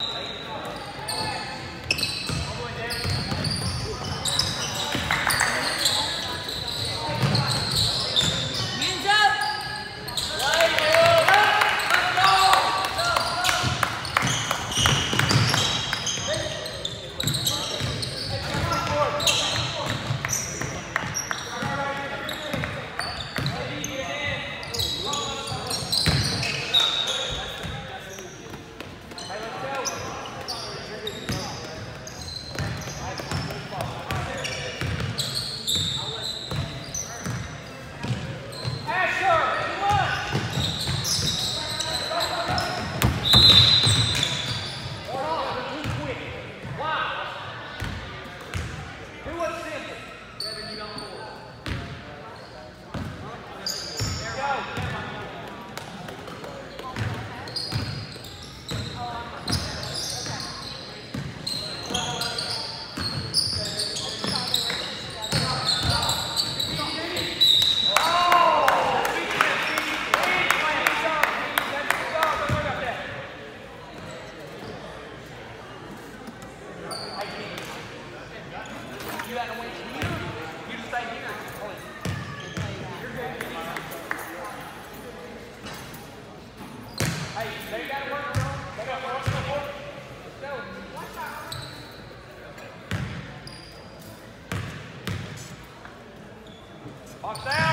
Hands Good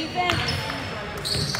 defense.